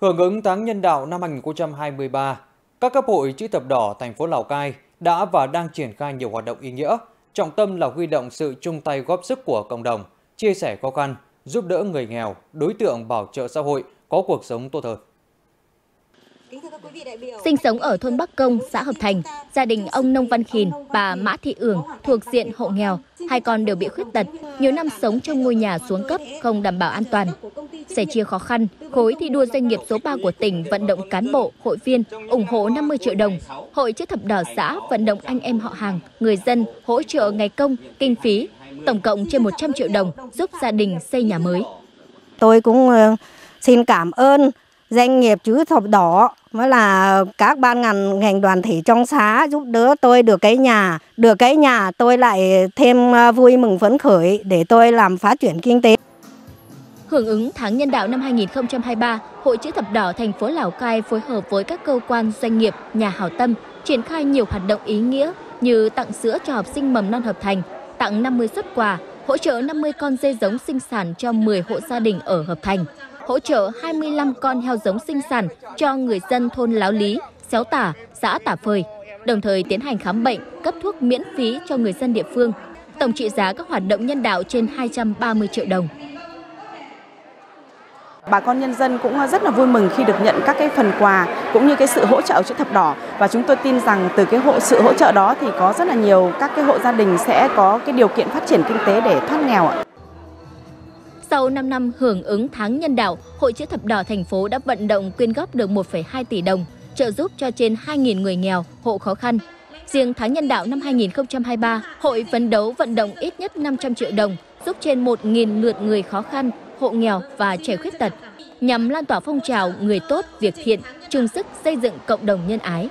Hưởng ứng tháng nhân đạo năm 2023, các cấp hội chữ thập đỏ thành phố Lào Cai đã và đang triển khai nhiều hoạt động ý nghĩa, trọng tâm là huy động sự chung tay góp sức của cộng đồng, chia sẻ khó khăn, giúp đỡ người nghèo, đối tượng bảo trợ xã hội có cuộc sống tốt hơn. Sinh sống ở thôn Bắc Công, xã Hợp Thành, gia đình ông Nông Văn Khìn, bà Mã Thị Ưởng thuộc diện hộ nghèo, hai con đều bị khuyết tật, nhiều năm sống trong ngôi nhà xuống cấp không đảm bảo an toàn. Sẻ chia khó khăn, khối thi đua doanh nghiệp số 3 của tỉnh vận động cán bộ, hội viên ủng hộ 50 triệu đồng. Hội chữ thập đỏ xã vận động anh em họ hàng, người dân hỗ trợ ngày công, kinh phí, tổng cộng trên 100 triệu đồng giúp gia đình xây nhà mới. Tôi cũng ờ, xin cảm ơn doanh nghiệp chữ thập đỏ mới là các ban ngành ngành đoàn thể trong xã giúp đỡ tôi được cái nhà được cái nhà tôi lại thêm ờ, vui mừng phấn khởi để tôi làm phát triển kinh tế Hưởng ứng tháng nhân đạo năm 2023, Hội chữ thập đỏ thành phố Lào Cai phối hợp với các cơ quan, doanh nghiệp, nhà hảo tâm triển khai nhiều hoạt động ý nghĩa như tặng sữa cho học sinh mầm non hợp thành, tặng 50 xuất quà, hỗ trợ 50 con dê giống sinh sản cho 10 hộ gia đình ở hợp thành, hỗ trợ 25 con heo giống sinh sản cho người dân thôn Láo Lý, Xéo Tả, xã Tả Phơi, đồng thời tiến hành khám bệnh, cấp thuốc miễn phí cho người dân địa phương. Tổng trị giá các hoạt động nhân đạo trên 230 triệu đồng. Bà con nhân dân cũng ờ, rất là vui mừng khi được nhận các cái phần quà cũng như cái sự hỗ trợ chữ thập đỏ và chúng tôi tin rằng từ cái hộ sự hỗ trợ đó thì có rất là nhiều các cái hộ gia đình sẽ có cái điều kiện phát triển kinh tế để thoát nghèo ạ. Sau 5 năm hưởng ứng tháng nhân đạo, Hội chữ thập đỏ thành phố đã vận động quyên góp được 1,2 tỷ đồng, trợ giúp cho trên 2.000 người nghèo, hộ khó khăn. Riêng tháng nhân đạo năm 2023, hội phấn đấu vận động ít nhất 500 triệu đồng, giúp trên 1.000 lượt người khó khăn, hộ nghèo và trẻ khuyết tật, nhằm lan tỏa phong trào người tốt, việc thiện, chung sức xây dựng cộng đồng nhân ái.